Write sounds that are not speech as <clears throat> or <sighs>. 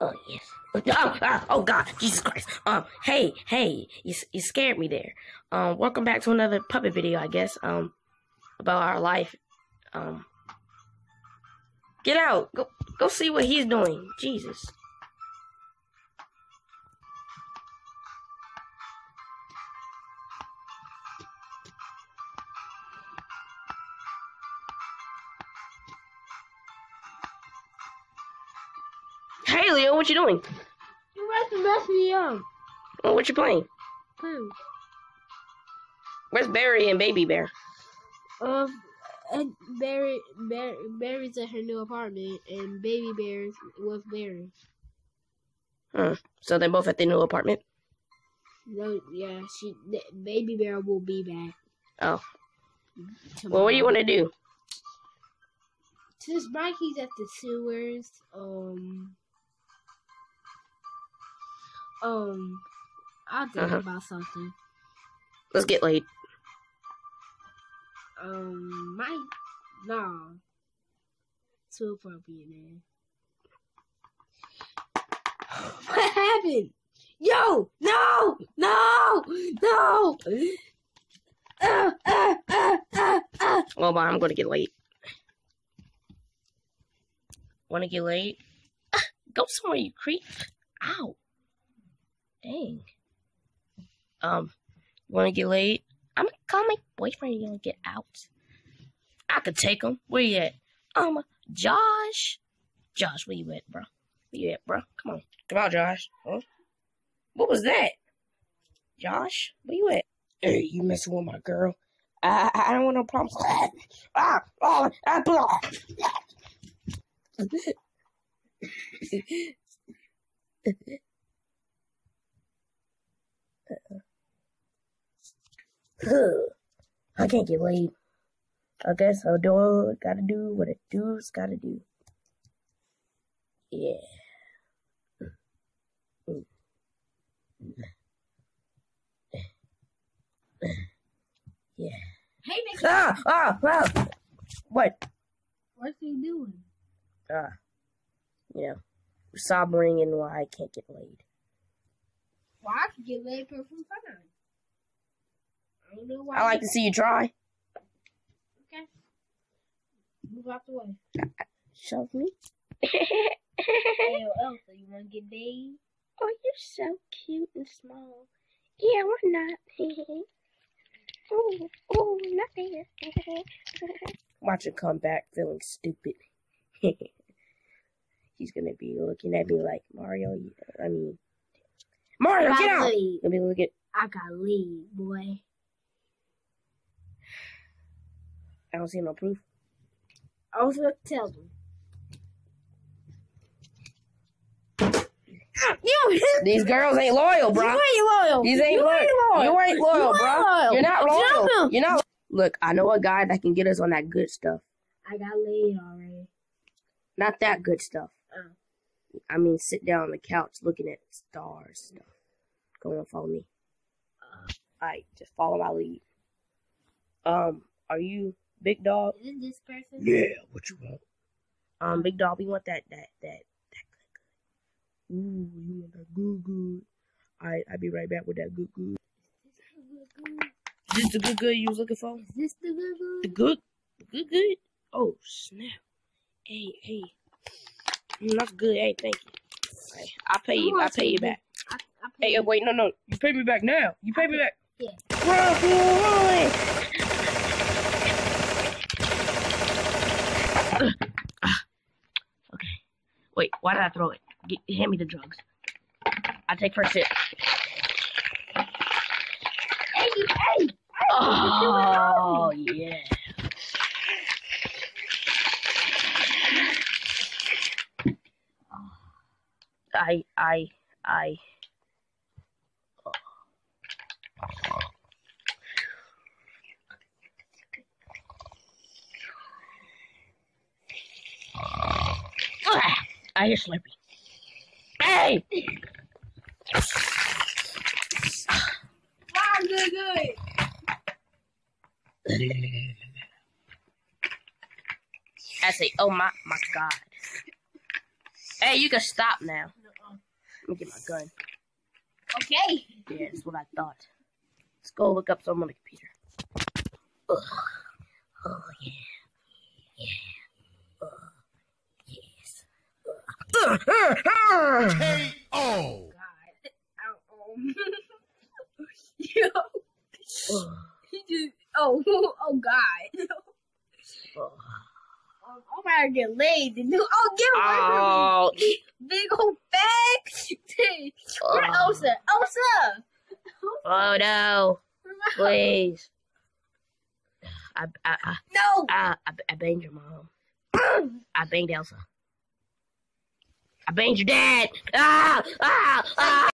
Oh yes. Oh, oh, oh God, Jesus Christ. Um, hey, hey, you, you scared me there. Um, welcome back to another puppet video, I guess. Um, about our life. Um, get out. Go, go see what he's doing. Jesus. What you doing? You have to mess me up. Oh, what you playing? Who? Where's Barry and Baby Bear? Um, and Barry, Barry, Barry's at her new apartment, and Baby Bear's with Barry. Huh. So they're both at the new apartment? No, yeah, she, Baby Bear will be back. Oh. Well, what do you want to do? Since Mikey's at the sewers, um, um, I'll think Uh-huh. about something. Let's get laid. Um, Mike, nah, too appropriate, man. <sighs> what happened? Yo, no, no, no. Uh, uh, uh, uh, uh. Well, but I'm gonna get late. Wanna get late? Ah, go somewhere, you creep. Ow. Dang. Um, wanna get late? I'm gonna call my boyfriend and gonna get out. I could take him. Where you at? Um, Josh. Josh, where you at, bro? Where you at, bro? Come on. Come on, Josh. Huh? What was that? Josh, where you at? Hey, you messing with my girl? I, I I don't want no problems. <laughs> Ah, ah, ah, blah. <laughs> I can't get laid. I guess I'll do gotta do what a dude's gotta do. Yeah. Yeah. Hey, Mickey, Ah, ah, ah. What? what's he doing? Ah, you know, sobbing and why I can't get laid. Well, I could get laid for from fun. I know why. I like to see you try. Okay. Move out the way. Shove me. Hey, Elsa, you want to get laid? Oh, you're so cute and small. Yeah, why not? oh, oh, not there. Watch him come back feeling stupid. <laughs> He's gonna be looking at me like Mario. I mean, Mario, I get out! laid. Let me look at. I got laid, boy. I don't see no proof. I also, have to tell them. You, <laughs> these girls ain't loyal, bro. You ain't loyal. These ain't you loyal. Ain't loyal. You ain't loyal, You ain't bro. loyal. You're not loyal. Jump him. You're not. Look, I know a guy that can get us on that good stuff. I got laid already. Not that good stuff. Oh. I mean, sit down on the couch looking at stars. Stuff. Go and follow me. Alright, just follow my lead. Um, are you big dog? Is it this person? Yeah, what you want? Um, big dog, we want that that that that good good. Ooh, you want that good good? Alright, I'll be right back with that good good. Is this the good good you was looking for? Is this the good good? The good? good, the good, good. Oh snap! Hey, hey, Mm, that's good. Hey, thank you. Hey, I'll pay you. I'll pay you back. I, I pay Hey, uh, wait, no, no. You pay me back now. You pay me back. Yeah. Run, run. <sighs> okay. Wait, why did I throw it? Get, hand me the drugs. I take first sip. Hey, you- hey! Oh yeah. I I I Ah, I hear Slurpee. Hey! Wow, good, good. I say, oh my my god. Hey, you can stop now. Let me get my gun. Okay. Yeah, that's what I thought. Let's go look up something on the computer. Ugh. Oh yeah, yeah. Ugh. Yes. Ugh. K.O. God. <laughs> Um, Yo, Ugh. he just. Oh, oh God. Ugh. Um, I'm about to get laid. Dude. Oh, get away from Oh. me. Big old bag. <laughs> Where Oh. Elsa? Elsa. Oh no! Where <laughs> my- Please. I I I No. I, I, I banged your mom. <clears throat> I banged Elsa. I banged your dad. Ah! Ah! Ah!